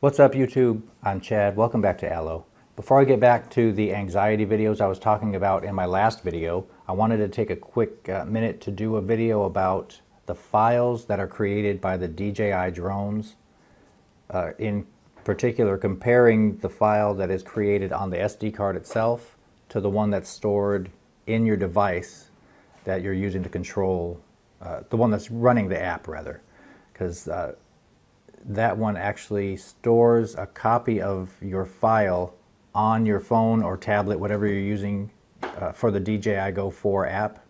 What's up YouTube? I'm Chad. Welcome back to ALOE. Before I get back to the anxiety videos I was talking about in my last video, I wanted to take a quick uh, minute to do a video about the files that are created by the DJI drones. Uh, in particular, comparing the file that is created on the SD card itself to the one that's stored in your device that you're using to control, uh, the one that's running the app rather. Because uh, that one actually stores a copy of your file on your phone or tablet, whatever you're using uh, for the DJI Go 4 app.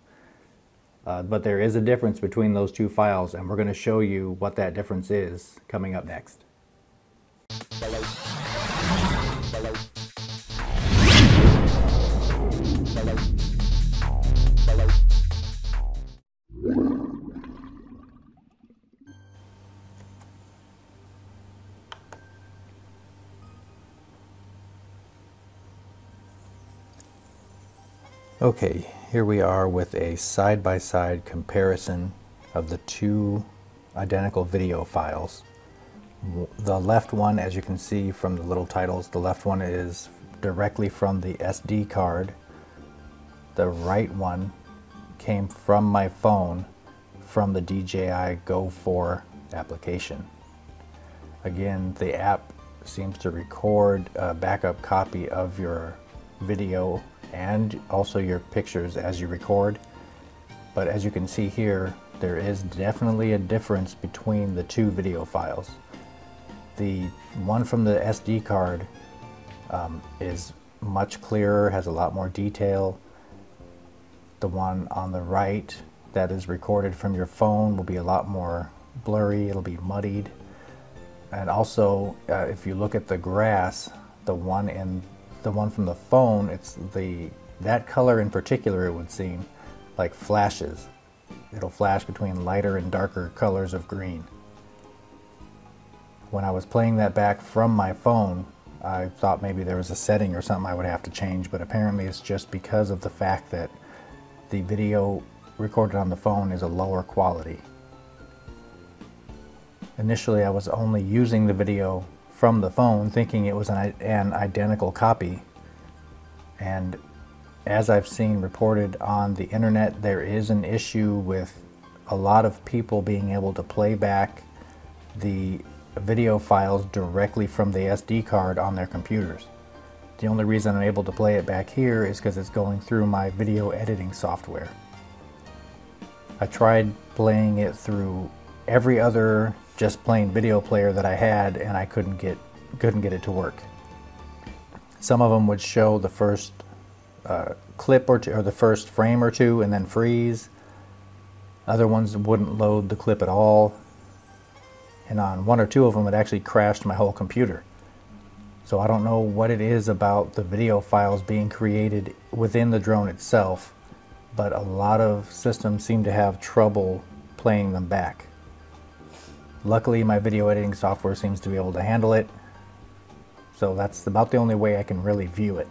Uh, but there is a difference between those two files, and we're going to show you what that difference is coming up next. Okay, here we are with a side-by-side -side comparison of the two identical video files. The left one, as you can see from the little titles, the left one is directly from the SD card. The right one came from my phone from the DJI Go 4 application. Again, the app seems to record a backup copy of your video and also your pictures as you record. But as you can see here, there is definitely a difference between the two video files. The one from the SD card um, is much clearer, has a lot more detail. The one on the right that is recorded from your phone will be a lot more blurry, it'll be muddied. And also, uh, if you look at the grass, the one in the one from the phone, it's the that color in particular it would seem like flashes. It'll flash between lighter and darker colors of green. When I was playing that back from my phone, I thought maybe there was a setting or something I would have to change, but apparently it's just because of the fact that the video recorded on the phone is a lower quality. Initially I was only using the video from the phone thinking it was an, an identical copy. And as I've seen reported on the internet, there is an issue with a lot of people being able to play back the video files directly from the SD card on their computers. The only reason I'm able to play it back here is because it's going through my video editing software. I tried playing it through every other just plain video player that I had and I couldn't get couldn't get it to work. Some of them would show the first uh, clip or, two, or the first frame or two and then freeze. Other ones wouldn't load the clip at all. And on one or two of them it actually crashed my whole computer. So I don't know what it is about the video files being created within the drone itself, but a lot of systems seem to have trouble playing them back. Luckily, my video editing software seems to be able to handle it. So that's about the only way I can really view it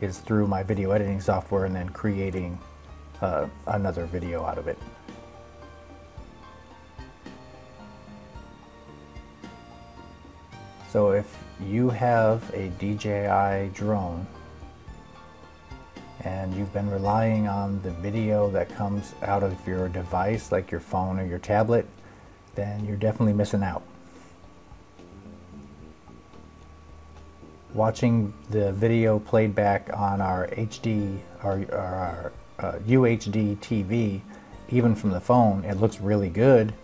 is through my video editing software and then creating uh, another video out of it. So if you have a DJI drone and you've been relying on the video that comes out of your device like your phone or your tablet then you're definitely missing out. Watching the video played back on our HD or our uh, UHD TV, even from the phone, it looks really good.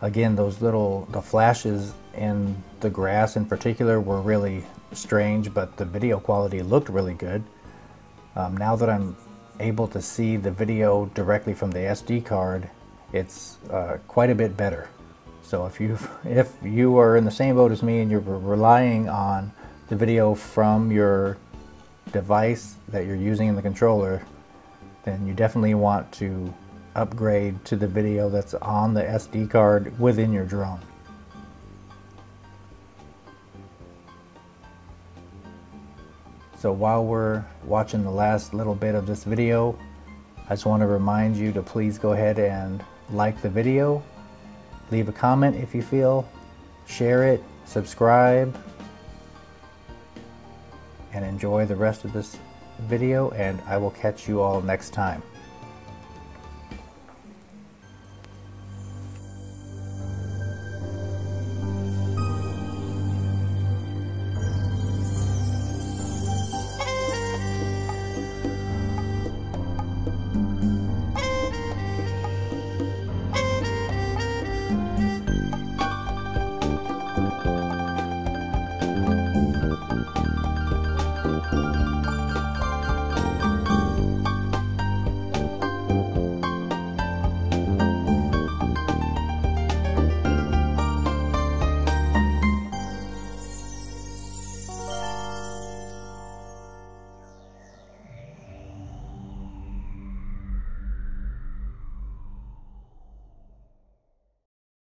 Again, those little the flashes in the grass in particular were really strange, but the video quality looked really good. Um, now that I'm able to see the video directly from the SD card, it's uh, quite a bit better. So if you if you are in the same boat as me and you're relying on the video from your device that you're using in the controller, then you definitely want to upgrade to the video that's on the SD card within your drone. So while we're watching the last little bit of this video, I just want to remind you to please go ahead and like the video, leave a comment if you feel, share it, subscribe, and enjoy the rest of this video, and I will catch you all next time.